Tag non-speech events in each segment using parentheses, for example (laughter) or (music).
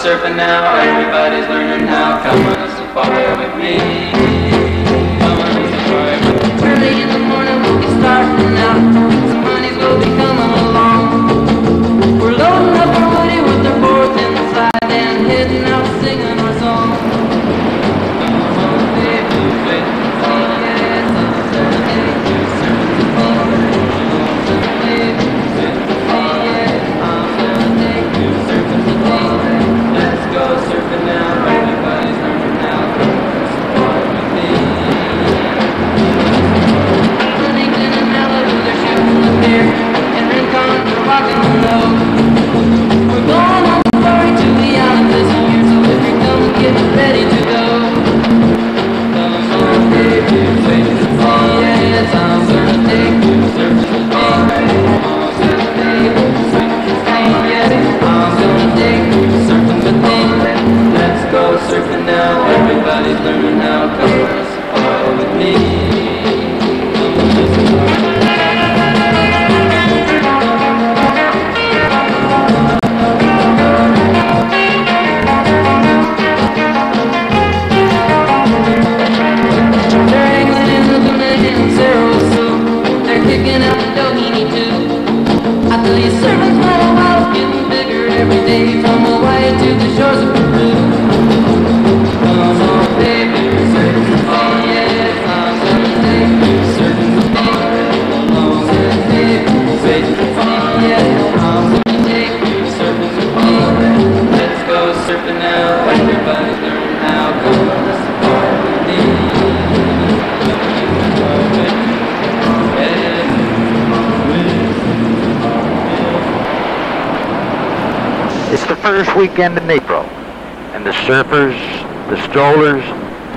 surfing now. Everybody's learning how. Come on a safari with me. Come on a safari with me. Early in the morning we'll be starting out. First weekend in April, and the surfers, the strollers,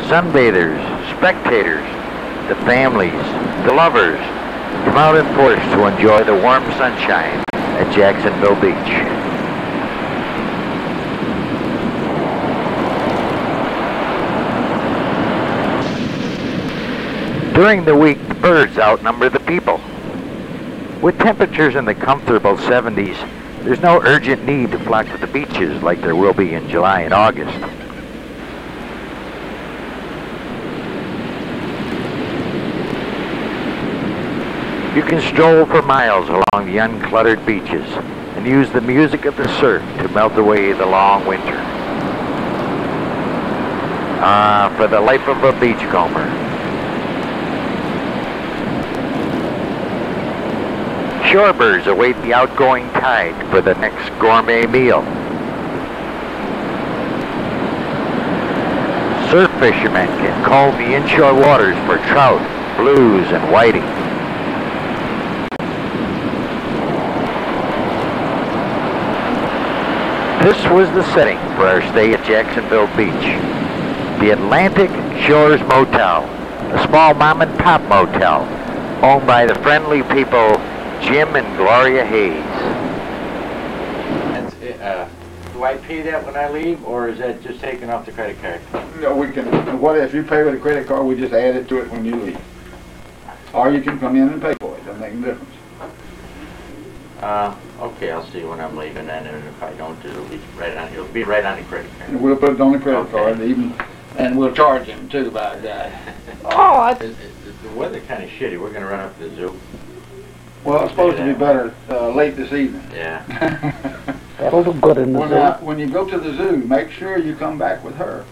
sunbathers, spectators, the families, the lovers come out in force to enjoy the warm sunshine at Jacksonville Beach. During the week, the birds outnumber the people. With temperatures in the comfortable 70s, there's no urgent need to flock to the beaches like there will be in July and August. You can stroll for miles along the uncluttered beaches and use the music of the surf to melt away the long winter. Ah, for the life of a beachcomber. Shorebirds await the outgoing tide for the next gourmet meal. Surf fishermen can comb the inshore waters for trout, blues, and whiting. This was the setting for our stay at Jacksonville Beach. The Atlantic Shores Motel, a small mom and pop motel owned by the friendly people Jim and Gloria Hayes. That's, uh, do I pay that when I leave, or is that just taken off the credit card? No, we can, what if you pay with a credit card, we just add it to it when you leave. Or you can come in and pay for it, doesn't make a difference. Uh, okay, I'll see when I'm leaving, then, and if I don't, do it'll be right on, it'll be right on the credit And card. we'll put it on the credit Okay. card even, and we'll charge him too by that. (laughs) Oh, it's, (laughs) it's, the weather kinda shitty, we're gonna run up to the zoo. Well, it's supposed to be better, uh, late this evening. Yeah. (laughs) That'll do good in When, uh, when you go to the zoo, make sure you come back with her.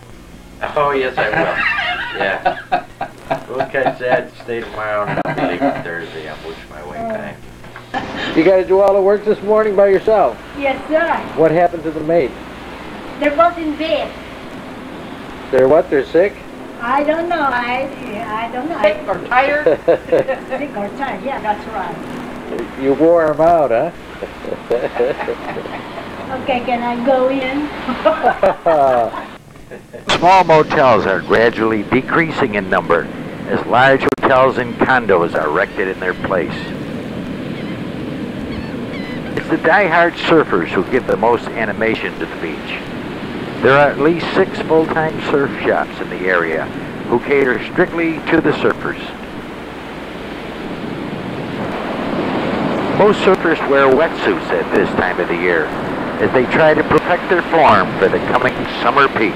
Oh, yes, I will. Yeah. We'll catch that, stay tomorrow, and I'll be leaving (laughs) Thursday, I'll push my way back. You got to do all the work this morning by yourself? Yes, sir. What happened to the maid? They're both in bed. They're what? They're sick? I don't know. I I don't know. Sick or tired? (laughs) Sick or tired? Yeah, that's right. You wore them out, huh? (laughs) Okay, can I go in? (laughs) Small motels are gradually decreasing in number as large hotels and condos are erected in their place. It's the die-hard surfers who give the most animation to the beach. There are at least six full-time surf shops in the area who cater strictly to the surfers. Most surfers wear wetsuits at this time of the year, as they try to protect their form for the coming summer peak.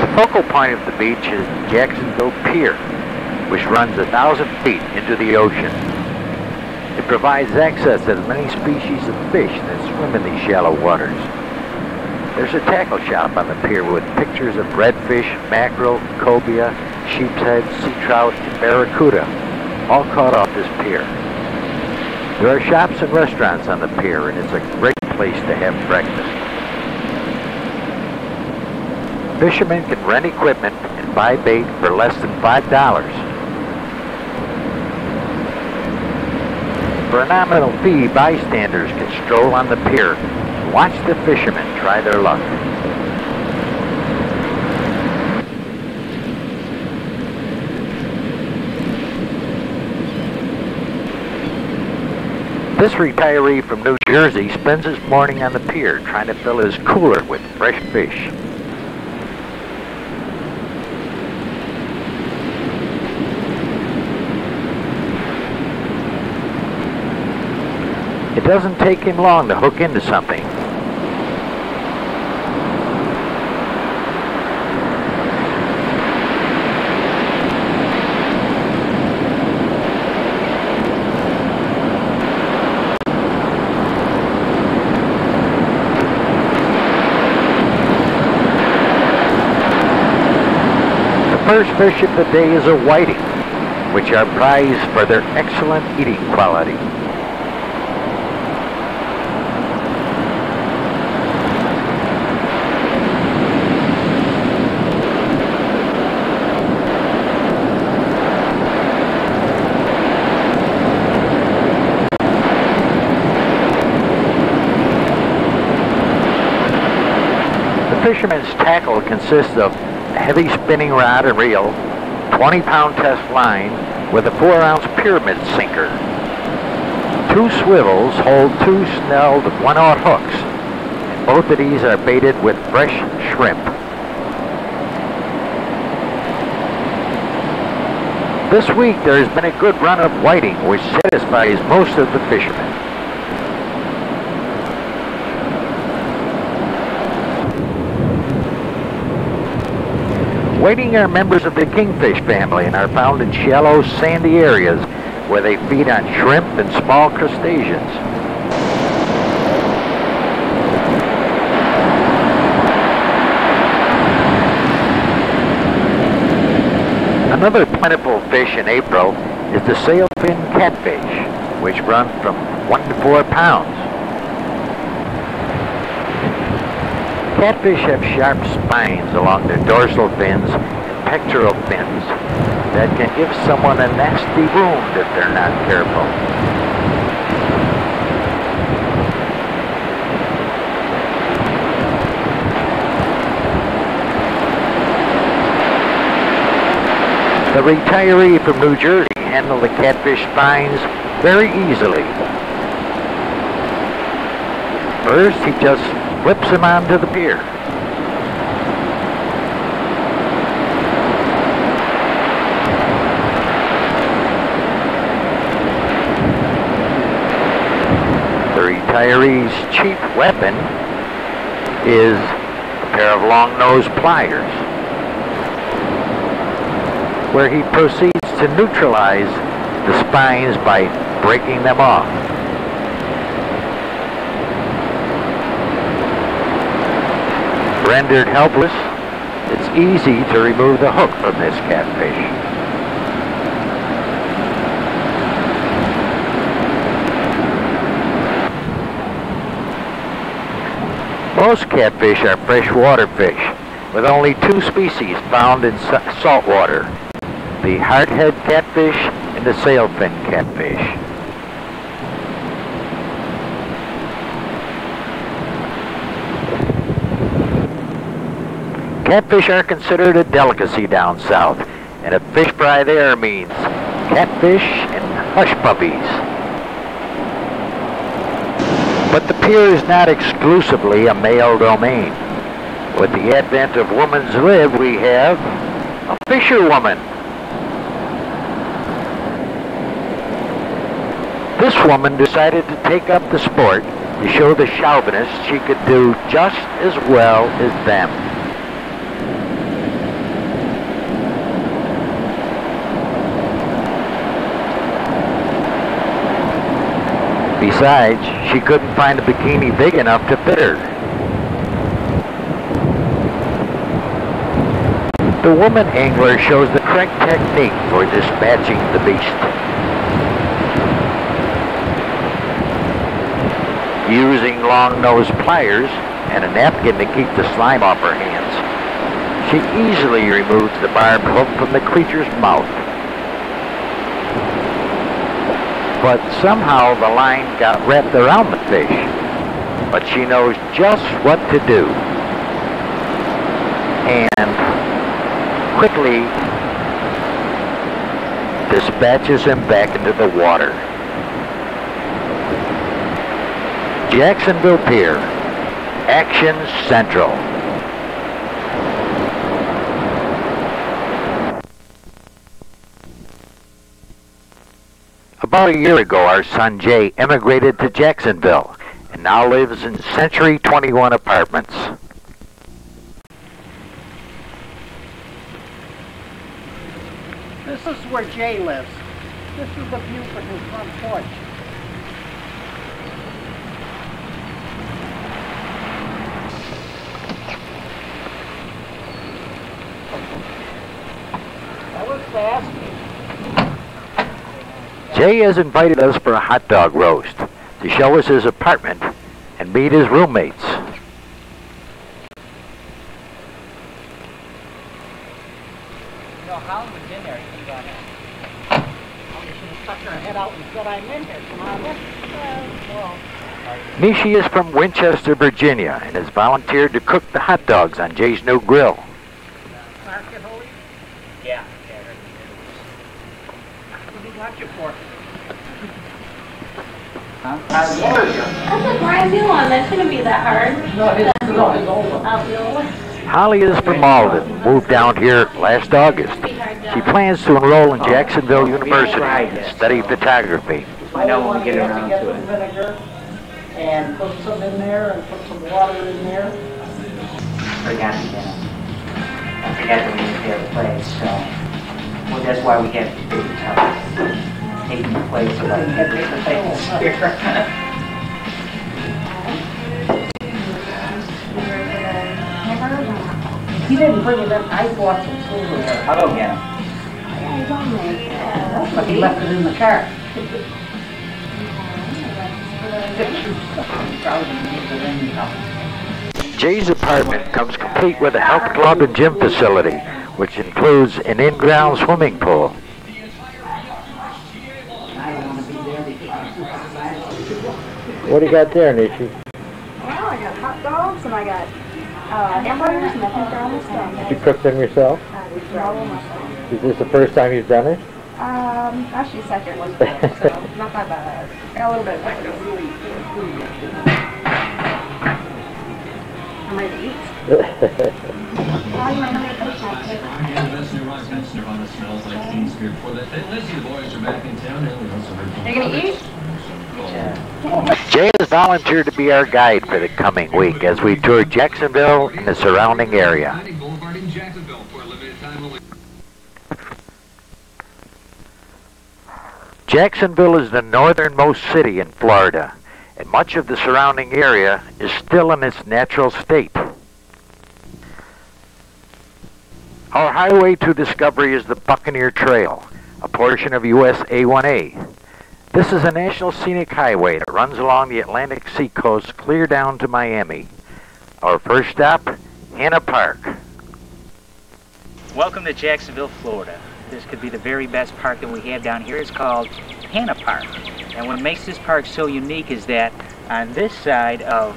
The focal point of the beach is Jacksonville Pier, which runs a thousand feet into the ocean. It provides access to the many species of fish that swim in these shallow waters. There's a tackle shop on the pier with pictures of redfish, mackerel, cobia, sheepshead, sea trout, and barracuda, all caught off this pier. There are shops and restaurants on the pier, and it's a great place to have breakfast. Fishermen can rent equipment and buy bait for less than $5. For a nominal fee, bystanders can stroll on the pier watch the fishermen try their luck. This retiree from New Jersey spends his morning on the pier trying to fill his cooler with fresh fish. It doesn't take him long to hook into something. The first fish of the day is a whiting, which are prized for their excellent eating quality. The fisherman's tackle consists of heavy spinning rod and reel, 20 pound test line with a 4 ounce pyramid sinker. Two swivels hold two snelled 1 aught hooks, both of these are baited with fresh shrimp. This week there has been a good run of whiting which satisfies most of the fishermen. Whiting are members of the kingfish family and are found in shallow, sandy areas where they feed on shrimp and small crustaceans. Another plentiful fish in April is the sailfin catfish, which run from one to four pounds. Catfish have sharp spines along their dorsal fins and pectoral fins that can give someone a nasty wound if they're not careful. The retiree from New Jersey handled the catfish spines very easily. First, he just flips him onto the pier. The retiree's chief weapon is a pair of long-nosed pliers, where he proceeds to neutralize the spines by breaking them off. Rendered helpless, it's easy to remove the hook from this catfish. Most catfish are freshwater fish, with only two species found in saltwater, the hardhead catfish and the sailfin catfish. Catfish are considered a delicacy down south, and a fish fry there means catfish and hush puppies. But the pier is not exclusively a male domain. With the advent of woman's lib, we have a fisherwoman. This woman decided to take up the sport to show the chauvinists she could do just as well as them. Besides, she couldn't find a bikini big enough to fit her. The woman angler shows the correct technique for dispatching the beast. Using long-nosed pliers and a napkin to keep the slime off her hands, she easily removes the barbed hook from the creature's mouth. But somehow the line got wrapped around the fish. But she knows just what to do. And quickly dispatches him back into the water. Jacksonville Pier, Action Central. About a year ago, our son Jay emigrated to Jacksonville and now lives in Century 21 Apartments. This is where Jay lives. This is the view from his front porch. That was fast. Jay has invited us for a hot dog roast to show us his apartment and meet his roommates. You know, Holland was there. He got in. Oh, you should have stuck her head out and said, I'm in here. Come on in. Well, Nishi is from Winchester, Virginia, and has volunteered to cook the hot dogs on Jay's new grill. market holy? Yeah. What do you got you for? That's a brand new one. That shouldn't be that hard. No, his, no, his old one. I'll do it. Holly is from Malden, moved down here last August. She plans to enroll in Jacksonville University and study photography. I know when we get around to it. vinegar and put some in there and put some water in there. Forgot to get 'em. I forgot that we didn't have the plates, so. Well, that's why we have to do it. Taking the plates so I can get the. He didn't bring it in. I bought some silverware. I'll go get 'em. But he left it in the car. Probably needs it anyhow. Jay's apartment comes complete with a health club and gym facility, which includes an in-ground swimming pool. I don't wanna be there because What do you got there, Nishi? Well, I got hot dogs and I got uh, hamburgers and I think they're almost done. Did you cook them yourself? Uh, they're all almost done. Is this the first time you've done it? Um, actually second one, so not that bad. I got a little bit of practice. I'm ready to eat. You might not make those chocolate. Nirvana smells like Teen Spirit. Before that, Thin Lizzy, the boys are back in town, and we also heard from Are you gonna eat? Jay has volunteered to be our guide for the coming week as we tour Jacksonville and the surrounding area. Jacksonville is the northernmost city in Florida, and much of the surrounding area is still in its natural state. Our highway to discovery is the Buccaneer Trail, a portion of US A1A. This is a national scenic highway that runs along the Atlantic seacoast clear down to Miami. Our first stop, Hanna Park. Welcome to Jacksonville, Florida. This could be the very best park that we have down here. It's called Hanna Park. And what makes this park so unique is that on this side of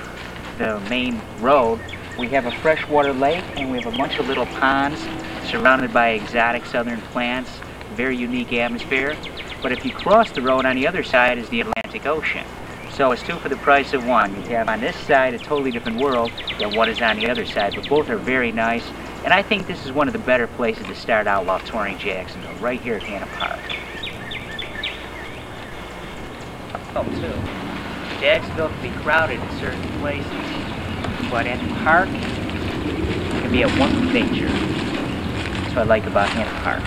the main road, we have a freshwater lake and we have a bunch of little ponds surrounded by exotic southern plants, very unique atmosphere. But if you cross the road on the other side is the Atlantic Ocean. So it's two for the price of one. You have on this side a totally different world than what is on the other side, but both are very nice. And I think this is one of the better places to start out while touring Jacksonville, right here at Hanna Park. well too. Jacksonville can be crowded in certain places, but at the park, it can be a wonderful nature. That's what I like about Hanna Park.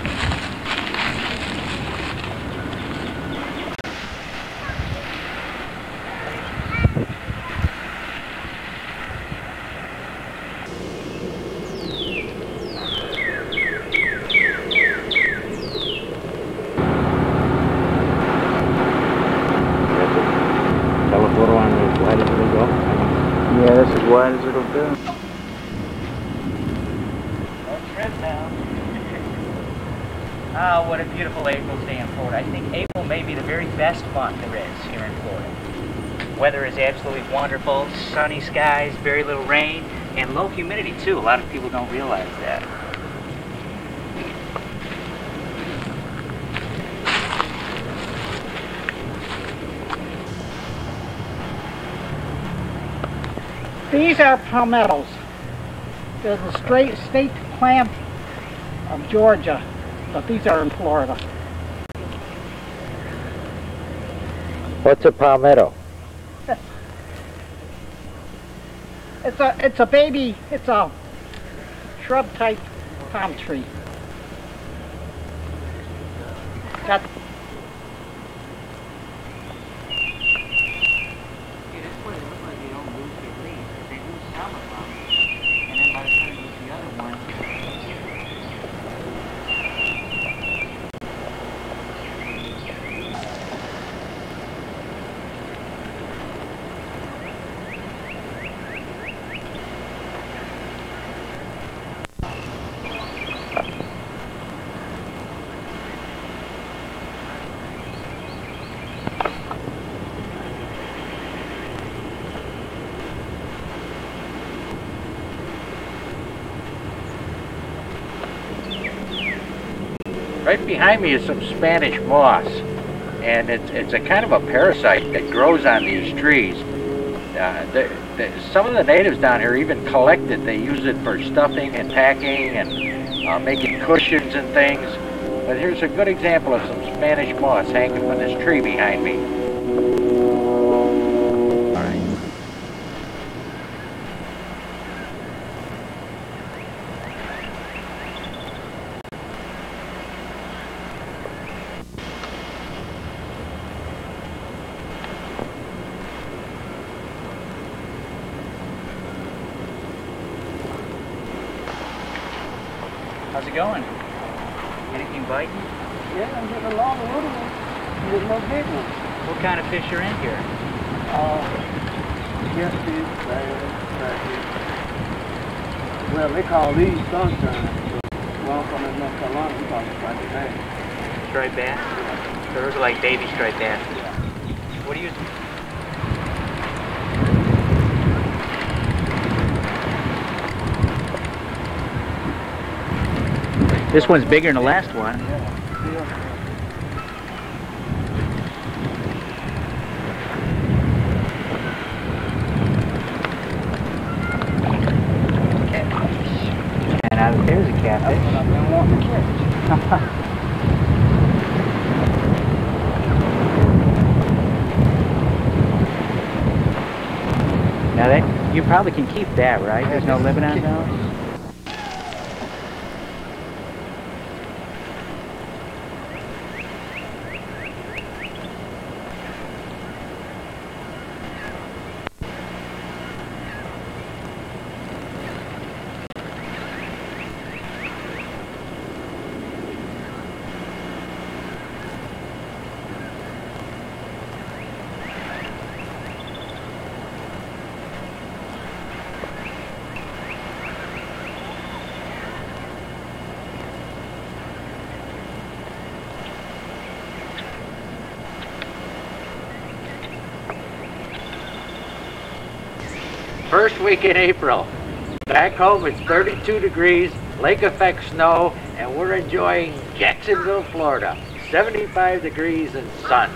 Telephoto on as wide as it'll go. Yeah, that's as wide as it'll do. Oh, what a beautiful April day in Florida. I think April may be the very best month there is here in Florida. Weather is absolutely wonderful, sunny skies, very little rain, and low humidity too. A lot of people don't realize that. These are palmettos. They're the straight state plant of Georgia, but these are in Florida. What's a palmetto? It's a it's a baby. It's a shrub type palm tree. Got Right behind me is some Spanish moss, and it's, it's a kind of a parasite that grows on these trees. Uh, the, the, some of the natives down here even collect it. They use it for stuffing and packing and uh, making cushions and things. But here's a good example of some Spanish moss hanging from this tree behind me. Going? Anything biting? Yeah, I'm getting a lot of little ones. I'm no big ones. What kind of fish are in here? Uh, yes, these. Well, they call these sunshine. Well, from in North Carolina, we call it striped bass. Striped bass? So those are like baby striped bass. What do you This one's bigger than the last one. And there's a catfish. (laughs) Now that you probably can keep that, right? There's no limit on those. First week in April. Back home it's 32 degrees, lake effect snow, and we're enjoying Jacksonville, Florida. 75 degrees and sun.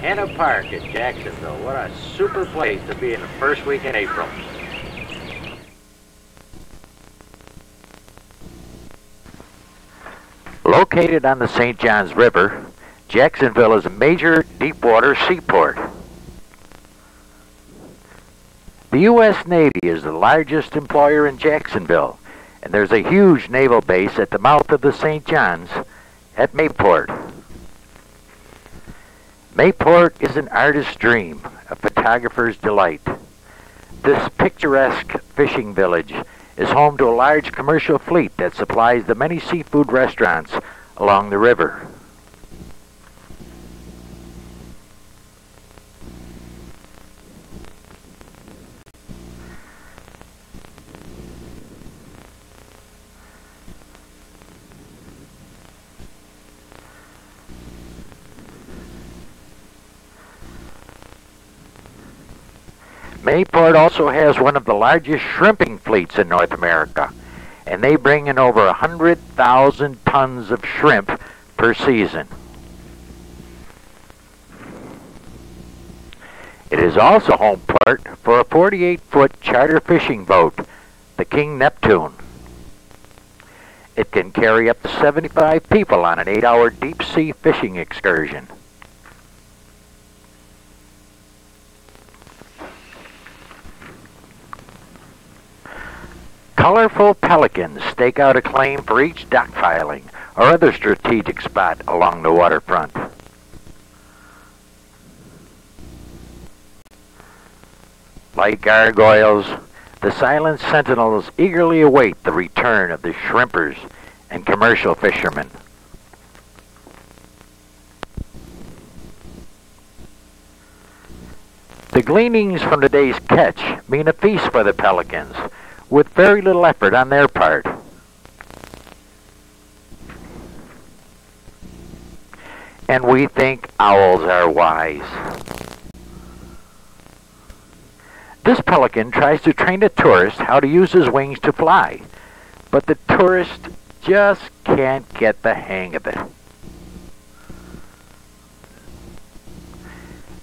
Hanna Park in Jacksonville. What a super place to be in the first week in April. Located on the St. Johns River Jacksonville is a major deep-water seaport. The U.S. Navy is the largest employer in Jacksonville, and there's a huge naval base at the mouth of the St. Johns at Mayport. Mayport is an artist's dream, a photographer's delight. This picturesque fishing village is home to a large commercial fleet that supplies the many seafood restaurants along the river. Mayport also has one of the largest shrimping fleets in North America, and they bring in over 100,000 tons of shrimp per season. It is also home port for a 48-foot charter fishing boat, the King Neptune. It can carry up to 75 people on an 8-hour deep-sea fishing excursion. Colorful pelicans stake out a claim for each dock filing or other strategic spot along the waterfront. Like gargoyles, the silent sentinels eagerly await the return of the shrimpers and commercial fishermen. The gleanings from today's catch mean a feast for the pelicans, with very little effort on their part. And we think owls are wise. This pelican tries to train a tourist how to use his wings to fly, but the tourist just can't get the hang of it.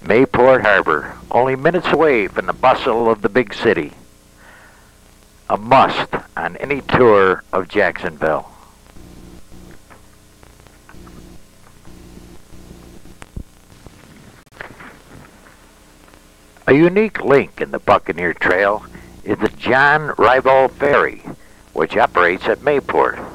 Mayport Harbor, only minutes away from the bustle of the big city a must on any tour of Jacksonville. A unique link in the Buccaneer Trail is the Johns River Ferry, which operates at Mayport.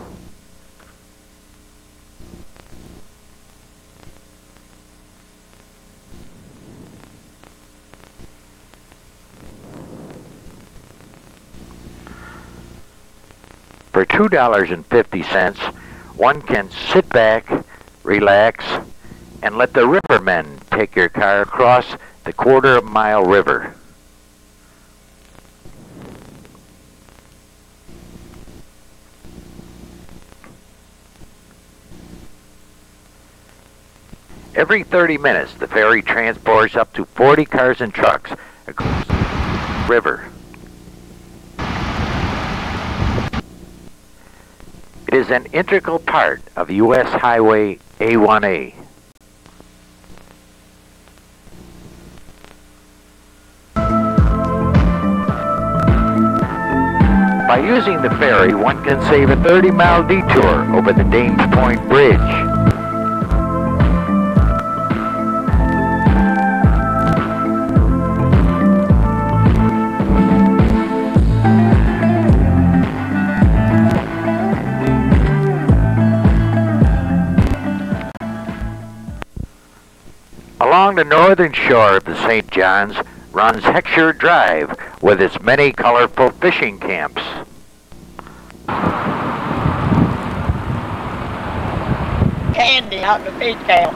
For $2.50, one can sit back, relax, and let the rivermen take your car across the quarter mile river. Every 30 minutes, the ferry transports up to 40 cars and trucks across the river. Is an integral part of U.S. Highway A1A. By using the ferry, one can save a 30-mile detour over the Dames Point Bridge. The northern shore of the St. Johns runs Heckscher Drive with its many colorful fishing camps. Candy out the fish camp.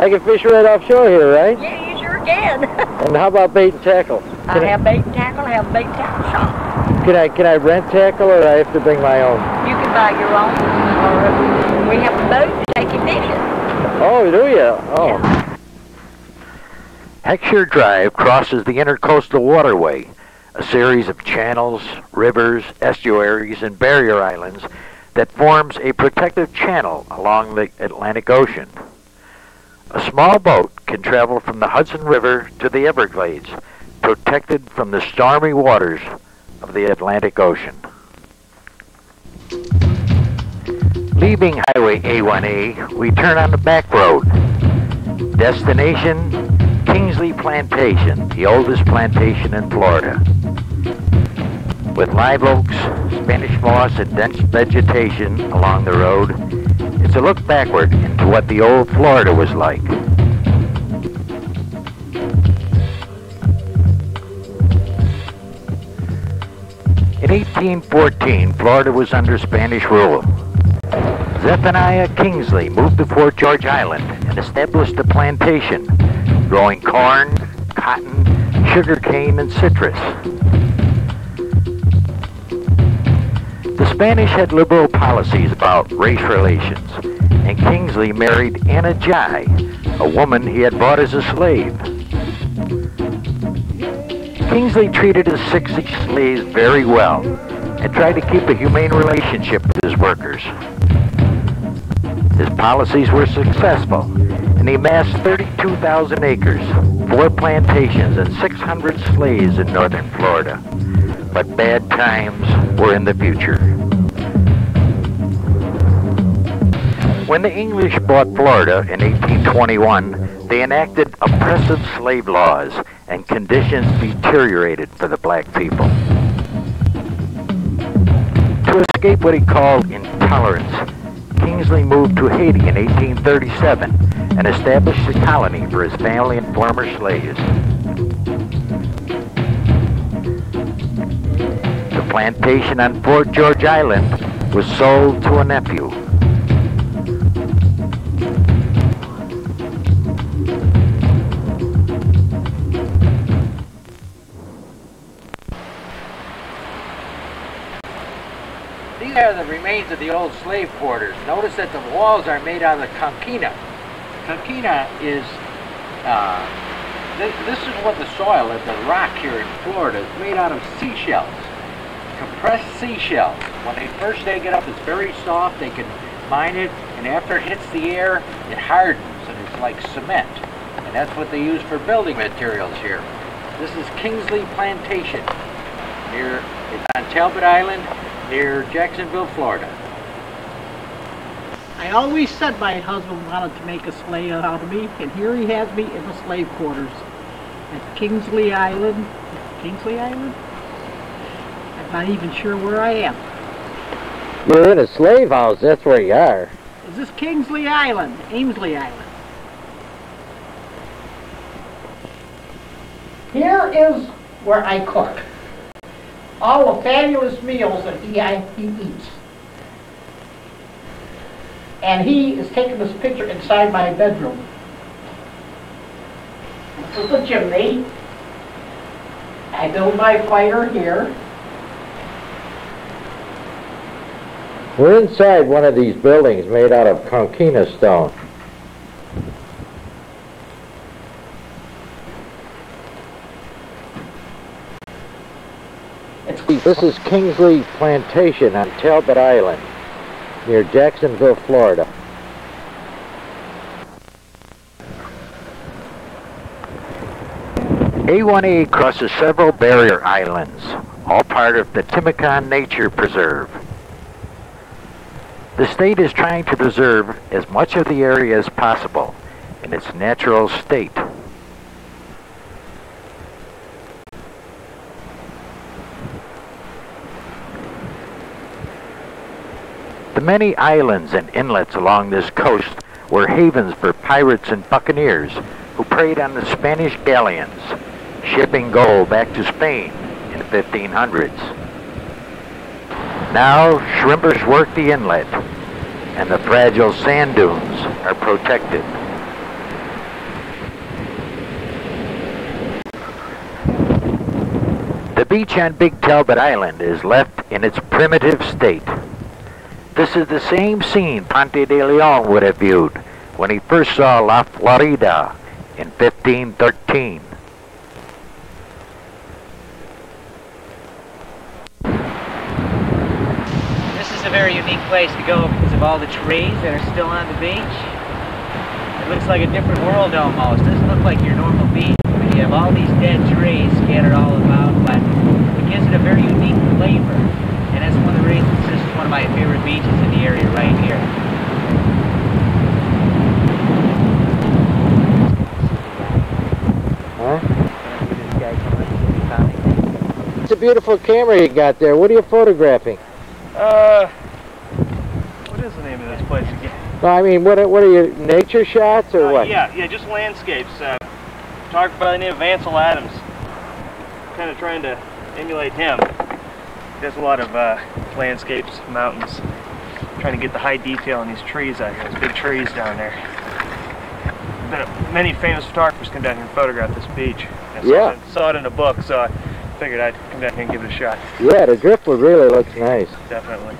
I can fish right offshore here, right? yeah, you sure can. (laughs) And how about bait and tackle? I Can I, have bait and tackle, I have a bait and tackle shop. can I can I rent tackle or do I have to bring my own? You can buy your own, or we have a boat to take you fishing. Oh, do you? Oh. Heckscher Drive crosses the Intercoastal Waterway, a series of channels, rivers, estuaries, and barrier islands that forms a protective channel along the Atlantic Ocean. A small boat can travel from the Hudson River to the Everglades, protected from the stormy waters of the Atlantic Ocean. Leaving Highway A1A, we turn on the back road Destination, Kingsley Plantation, the oldest plantation in Florida. With live oaks, Spanish moss, and dense vegetation along the road, it's a look backward into what the old Florida was like. In 1814, Florida was under Spanish rule. Zephaniah Kingsley moved to Fort George Island and established a plantation, growing corn, cotton, sugarcane, and citrus. The Spanish had liberal policies about race relations, and Kingsley married Anna Jai, a woman he had bought as a slave. Kingsley treated his six slaves very well and tried to keep a humane relationship with his workers. His policies were successful, and he amassed 32,000 acres, four plantations, and 600 slaves in northern Florida. But bad times were in the future. When the English bought Florida in 1821, they enacted oppressive slave laws and conditions deteriorated for the black people. To escape what he called intolerance, Kingsley moved to Haiti in 1837 and established a colony for his family and former slaves. The plantation on Fort George Island was sold to a nephew. These are the remains of the old slave quarters. Notice that the walls are made out of coquina. Coquina is, uh, th this is what the soil, is, the rock here in Florida, is made out of seashells, compressed seashells. When they first dig it up, it's very soft. They can mine it, and after it hits the air, it hardens, and it's like cement. And that's what they use for building materials here. This is Kingsley Plantation, near, it's on Talbot Island, near Jacksonville, Florida. I always said my husband wanted to make a slave out of me, and here he has me in the slave quarters at Kingsley Island. Kingsley Island? I'm not even sure where I am. You're in a slave house, that's where you are. Is this Kingsley Island? Amesley Island? Here is where I cook. All the fabulous meals that he, I, he eats. And he is taking this picture inside my bedroom. This is the chimney. I build my fire here. We're inside one of these buildings made out of coquina stone. This is Kingsley Plantation on Talbot Island, near Jacksonville, Florida. A1A crosses several barrier islands, all part of the Timucuan Nature Preserve. The state is trying to preserve as much of the area as possible in its natural state. The many islands and inlets along this coast were havens for pirates and buccaneers who preyed on the Spanish galleons, shipping gold back to Spain in the 1500s. Now, shrimpers work the inlet, and the fragile sand dunes are protected. The beach on Big Talbot Island is left in its primitive state. This is the same scene Ponce de Leon would have viewed when he first saw La Florida in 1513. This is a very unique place to go because of all the trees that are still on the beach. It looks like a different world almost. It doesn't look like your normal beach, but you have all these dead trees scattered all about, but it gives it a very unique flavor. And that's one of the reasons of my favorite beaches in the area right here. Huh? It's a beautiful camera you got there. What are you photographing? Uh, what is the name of this place again? Well, I mean, what are, what are your nature shots or uh, what? Yeah, yeah, just landscapes. Uh, photographer by the name of Ansel Adams. Kind of trying to emulate him. He does a lot of uh, landscapes, mountains. Trying to get the high detail in these trees out here. These big trees down there. A- many famous photographers come down here and photograph this beach. I saw Yeah. it- saw it in a book, so I figured I'd come down here and give it a shot. Yeah, the driftwood really looks nice. Definitely.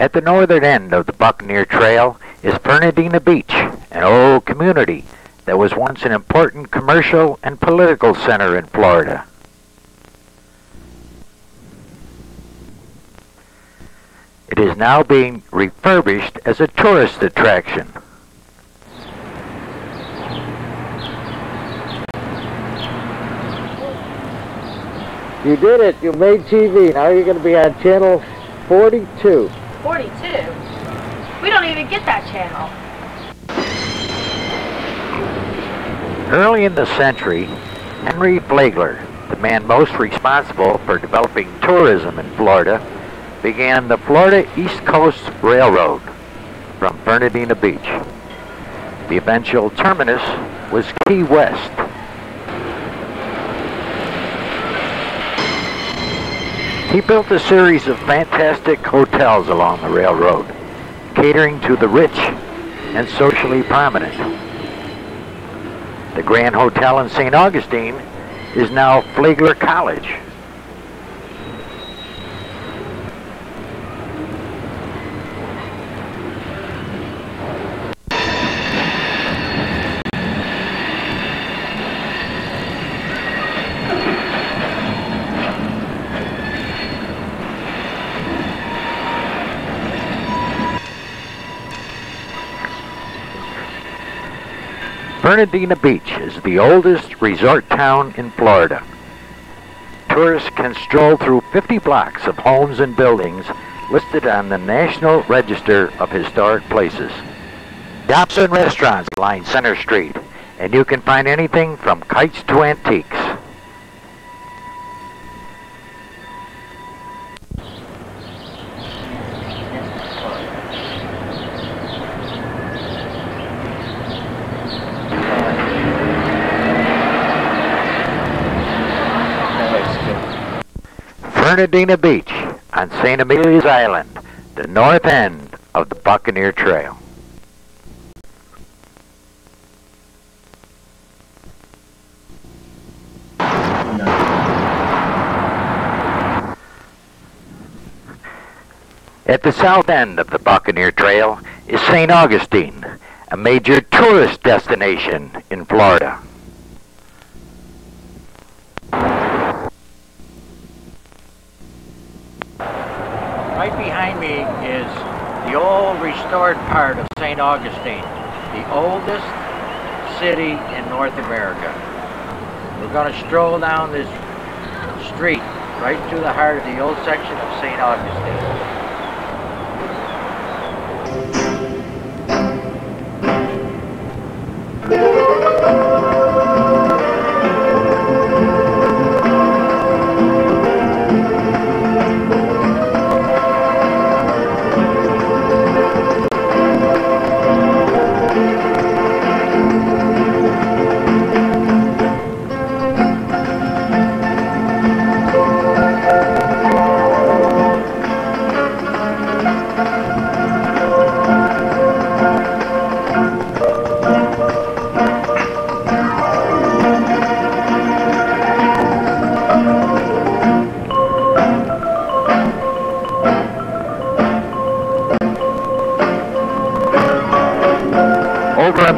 At the northern end of the Buccaneer Trail is Fernandina Beach, an old community that was once an important commercial and political center in Florida. It is now being refurbished as a tourist attraction. You did it. You made TV. Now you're going to be on channel 42. 42. We don't even get that channel. Early in the century, Henry Flagler, the man most responsible for developing tourism in Florida, began the Florida East Coast Railroad from Fernandina Beach. The eventual terminus was Key West. He built a series of fantastic hotels along the railroad, catering to the rich and socially prominent. The Grand Hotel in St. Augustine is now Flagler College. Fernandina Beach is the oldest resort town in Florida. Tourists can stroll through 50 blocks of homes and buildings listed on the National Register of Historic Places. Shops and restaurants line Center Street, and you can find anything from kites to antiques. Fernandina Beach on St. Amelia's Island, the north end of the Buccaneer Trail. At the south end of the Buccaneer Trail is St. Augustine, a major tourist destination in Florida. Right behind me is the old restored part of St. Augustine, the oldest city in North America. We're going to stroll down this street right through the heart of the old section of St. Augustine.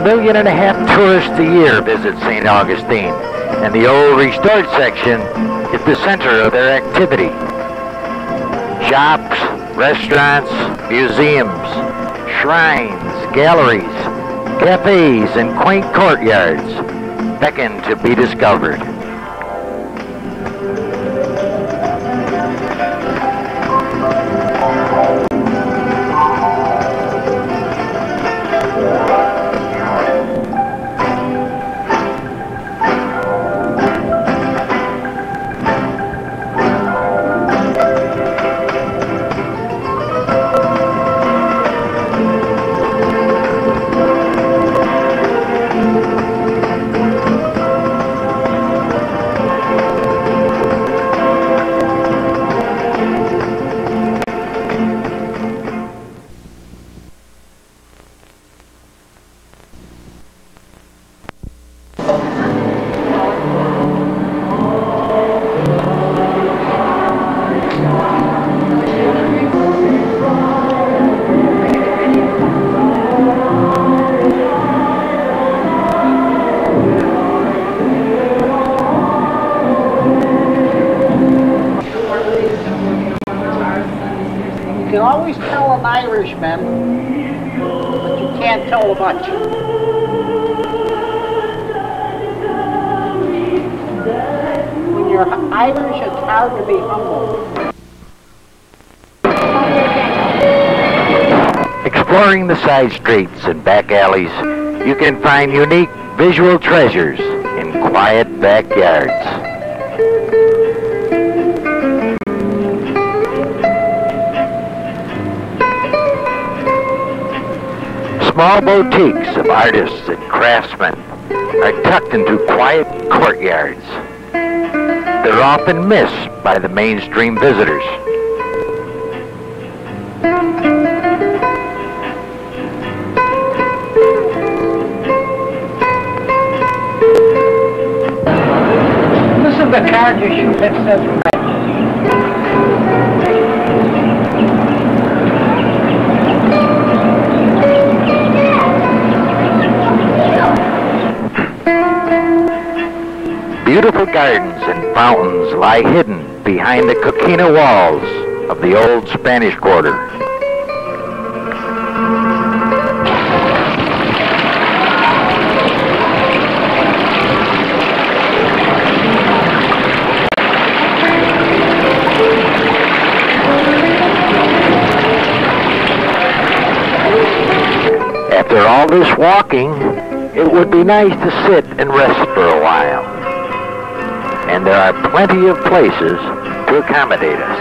Million and a half tourists a year visit St. Augustine, and the old restored section is the center of their activity. Shops, restaurants, museums, shrines, galleries, cafes, and quaint courtyards beckon to be discovered. Side streets and back alleys, you can find unique visual treasures in quiet backyards. Small boutiques of artists and craftsmen are tucked into quiet courtyards. They're often missed by the mainstream visitors. Beautiful gardens and fountains lie hidden behind the coquina walls of the old Spanish Quarter. After all this walking, it would be nice to sit and rest for a while. And there are plenty of places to accommodate us.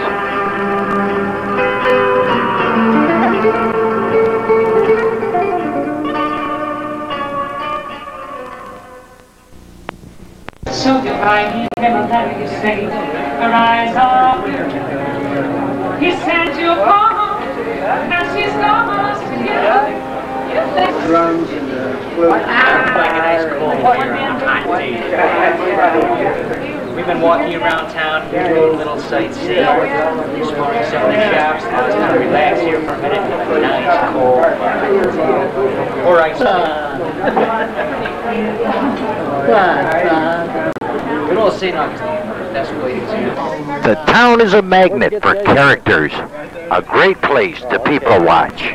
So divine, never let you say, are blue. He sent you home, and she's lost you. Drums and beer. We've been walking around town, doing a little sightseeing, exploring some of the shops. Now it's time to relax here for a minute nice cold bar. Or ice Good old St. Augustine. The town is a magnet for characters, a great place to people watch.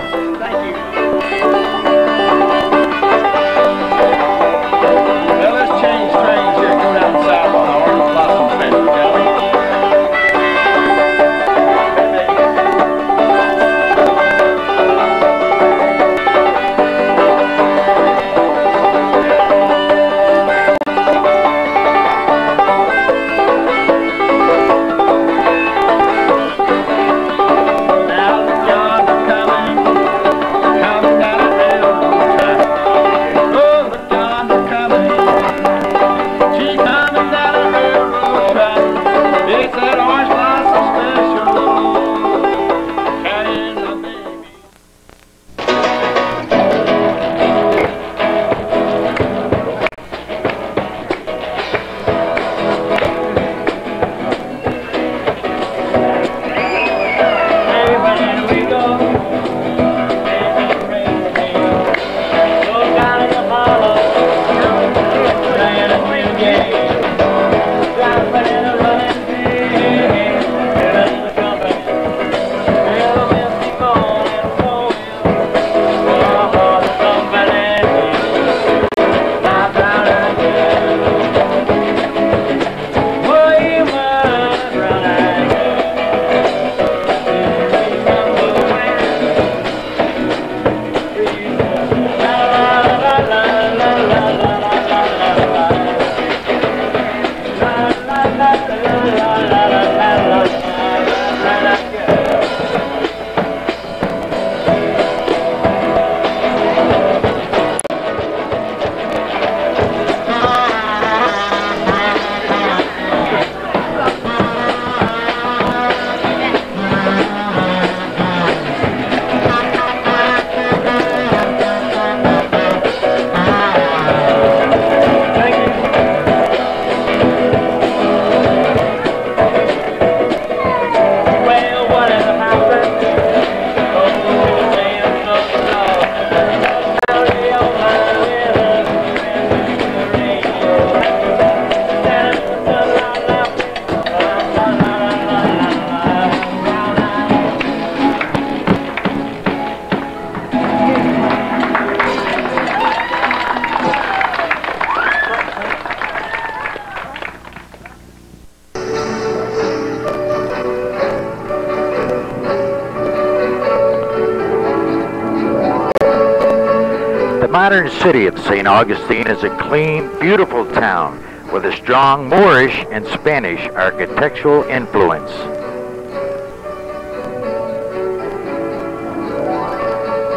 modern city of St. Augustine is a clean, beautiful town with a strong Moorish and Spanish architectural influence.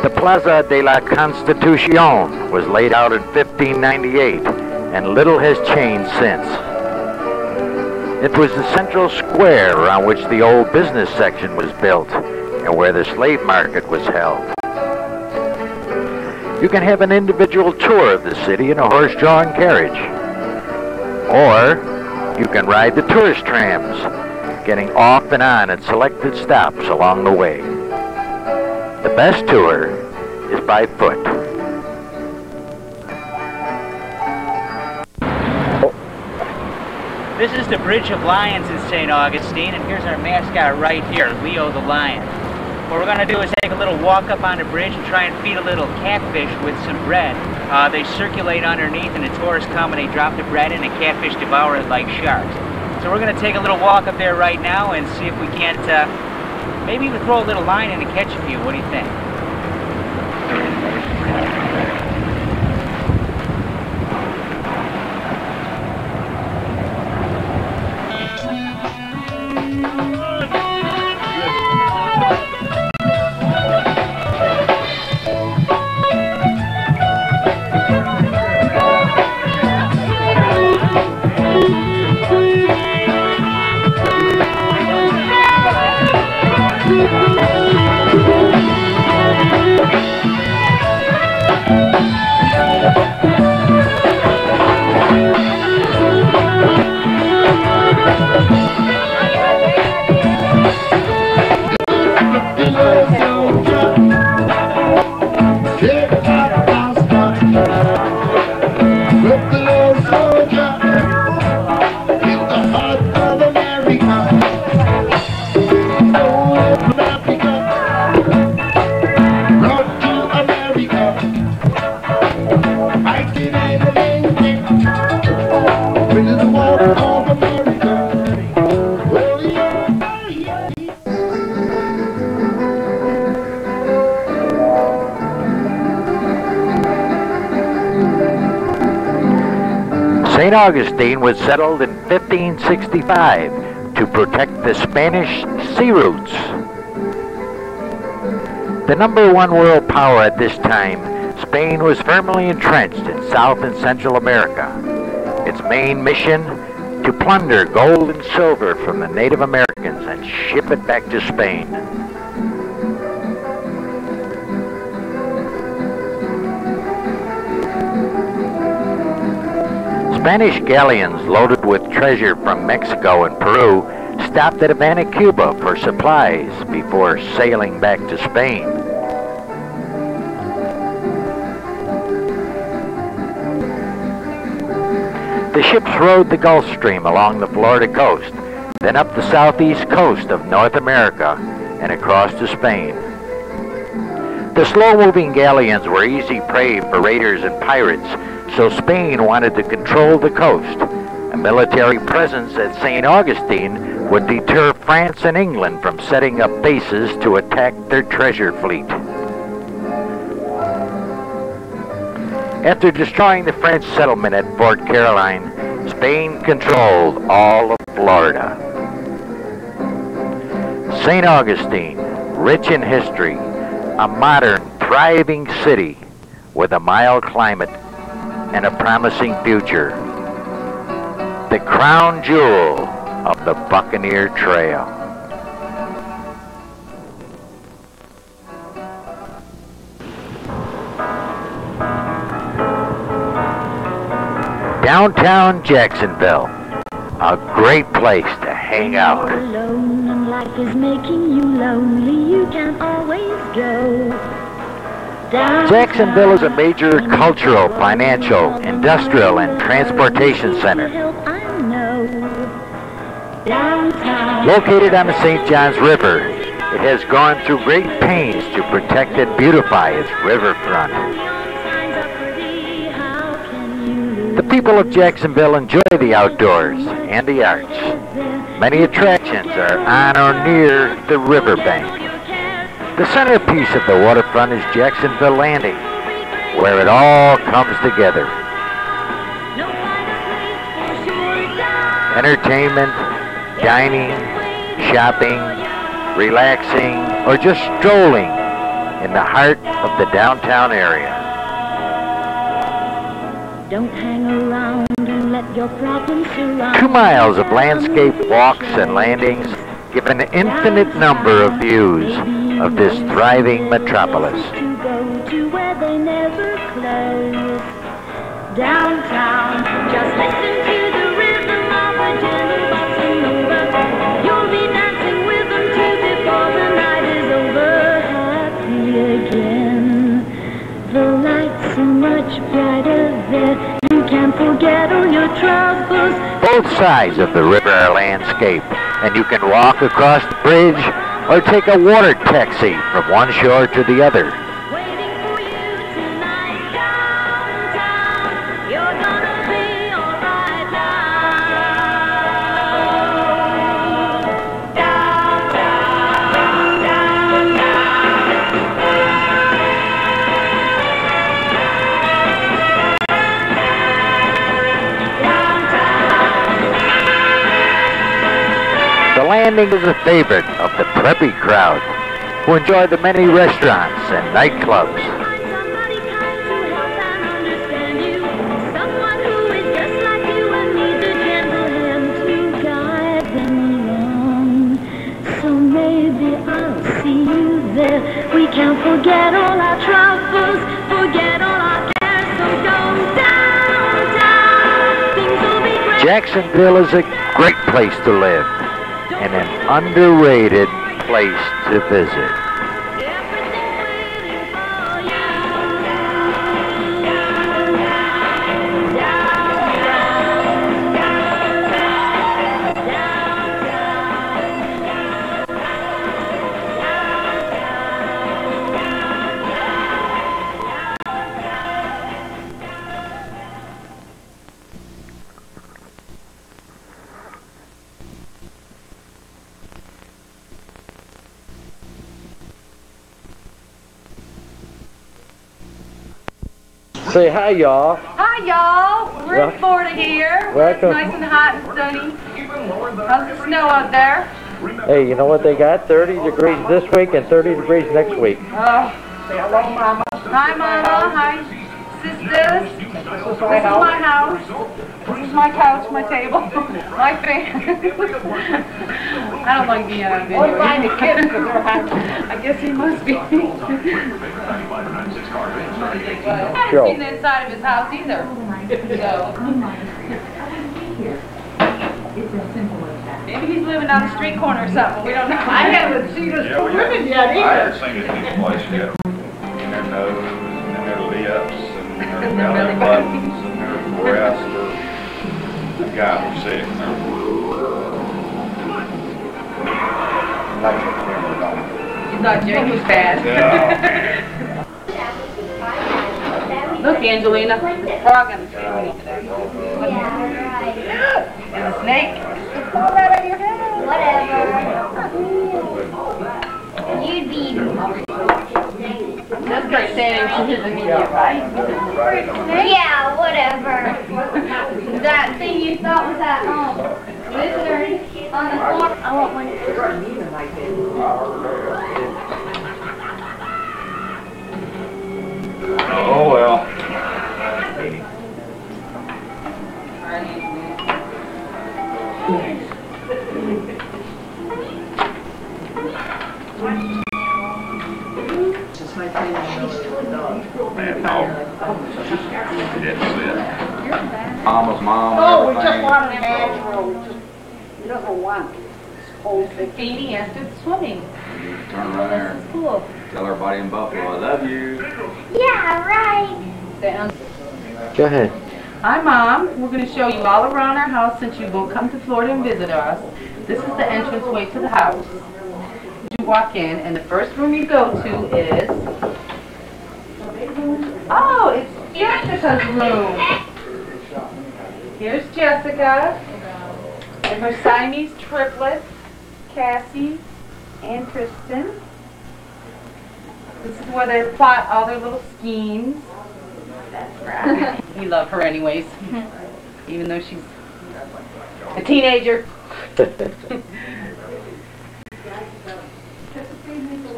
The Plaza de la Constitucion was laid out in 1598 and little has changed since. It was the central square around which the old business section was built and where the slave market was held. You can have an individual tour of the city in a horse-drawn carriage. Or you can ride the tourist trams, getting off and on at selected stops along the way. The best tour is by foot. This is the Bridge of Lions in St. Augustine, and here's our mascot right here, Leo the Lion. What we're to do is take a little walk up on the bridge and try and feed a little catfish with some bread. Uh, they circulate underneath and the tourists come and they drop the bread in and the catfish devour it like sharks. So we're to take a little walk up there right now and see if we can't uh, maybe even throw a little line in and catch a few. What do you think? St. Augustine was settled in 1565 to protect the Spanish sea routes. The number one world power at this time, Spain was firmly entrenched in South and Central America. Its main mission, to plunder gold and silver from the Native Americans and ship it back to Spain. Spanish galleons loaded with treasure from Mexico and Peru stopped at Havana, Cuba for supplies before sailing back to Spain. The ships rode the Gulf Stream along the Florida coast, then up the southeast coast of North America and across to Spain. The slow-moving galleons were easy prey for raiders and pirates, so Spain wanted to control the coast. A military presence at St. Augustine would deter France and England from setting up bases to attack their treasure fleet. After destroying the French settlement at Fort Caroline, Spain controlled all of Florida. St. Augustine, rich in history, a modern, thriving city with a mild climate and a promising future. The crown jewel of the Buccaneer Trail. Downtown Jacksonville, a great place to hang out. alone and life is making you lonely, you can always go. Jacksonville is a major cultural, financial, industrial, and transportation center. Located on the St. Johns River, it has gone through great pains to protect and beautify its riverfront. The people of Jacksonville enjoy the outdoors and the arts. Many attractions are on or near the riverbank. The centerpiece of the waterfront is Jacksonville Landing, where it all comes together. Entertainment, dining, shopping, relaxing, or just strolling in the heart of the downtown area. Don't hang around and let your problems surround Two miles of landscape walks and landings give an infinite number of views of this thriving metropolis. to go to where they never close. Downtown, just listen to the rhythm of a gentle bossa nova. You'll be dancing with them too before the night is over. Happy again. The lights are much brighter there. You can forget all your troubles. Both sides of the river are landscape, and you can walk across the bridge or take a water taxi from one shore to the other. Landing is a favorite of the preppy crowd who enjoy the many restaurants and nightclubs. Someone who is just like you and needs a gentle hand to guide them along. So maybe I'll see you there. We can forget all our troubles, forget all our cares. So go be great. Jacksonville is a great place to live and an underrated place to visit. Hi, y'all. Hi, y'all. We're in Florida here. welcome. It's nice and hot and sunny. How's the snow out there? Hey, you know what they got? 30 degrees this week and 30 degrees next week. Oh, say hello, Mama. Hi, Mama. Hi, sisters. This is my house. This is my couch, my table, (laughs) my fan. (laughs) I don't like being on video. What about the kids? 'Cause they're happy. I guess he must be. (laughs) I haven't seen the inside of his house either. So. Maybe he's living down the street corner or something. We don't know. I haven't seen us Yeah, we living have- yet I haven't seen it anyplace yet. In their nose, and their lips, and their (laughs) belly belly buttons, and their breasts, or, God, we're sick. Like a camera dog. You thought Jake was bad. Yeah. (laughs) Look, Angelina, the frog on the tree. And the snake. Fall right on your head. Whatever. You'd be. Just like standing to the media, right? Yeah, whatever. that thing you thought was at um visitor on the floor. I want one. Oh, well. Man, no. He didn't sit. Mama's mom Oh, and we just everything. want an natural. We just, he doesn't want whole thing. Katie has to swimming. Turn around there and Cool. tell everybody in Buffalo, I love you. Yeah, right. Go ahead. Hi, Mom. We're going to show you all around our house since you won't come to Florida and visit us. This is the entranceway to the house. You walk in, and the first room you go to is... Oh, it's Jessica's room. Here's Jessica and her Siamese triplets, Cassie and Kristen. This is where they plot all their little schemes. That's right. (laughs) we love her anyways, mm-hmm. even though she's a teenager. (laughs)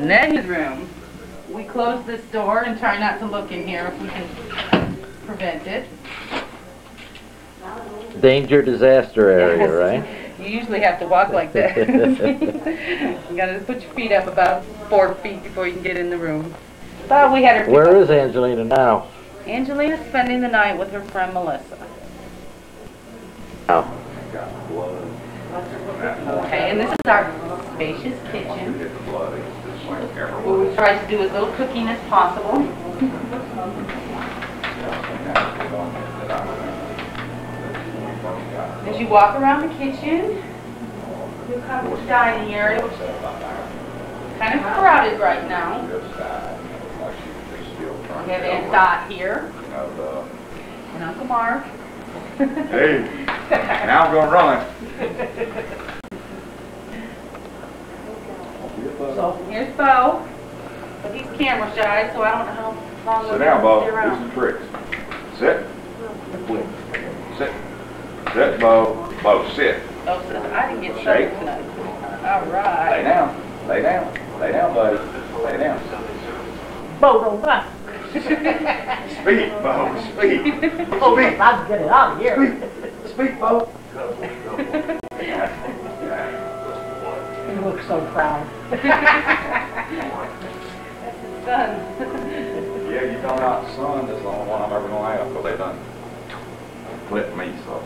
Ned's room. We close this door and try not to look in here if we can prevent it. Danger disaster area, Yes. right? You usually have to walk like this. (laughs) (laughs) you gotta put your feet up about four feet before you can get in the room. But we had her. Where is Angelina now? Angelina's spending the night with her friend Melissa. Oh. Okay, and this is our spacious kitchen. Where we try to do as little cooking as possible. As you walk around the kitchen, you come to the dining area, which is kind of crowded right now. We have Aunt Dot here, and Uncle Mark. Hey, now I'm gonna run. So here's Bo, but he's camera shy, so I don't know how long Sit he'll down, Bo. stay Do around. some tricks. Sit. Sit. Sit, Bo. Bo, sit. Oh, so I didn't get Shake. soaked tonight. All Lay down. Lay down. Lay down, buddy. Lay down. Bo, don't run. Speak, Bo. Speak. Oh, I'll get it out of here. Speak, Bo. (laughs) You look so proud. (laughs) (laughs) Son. Yeah, you found out son is the only one I'm ever gonna have, but they done flipped me, so.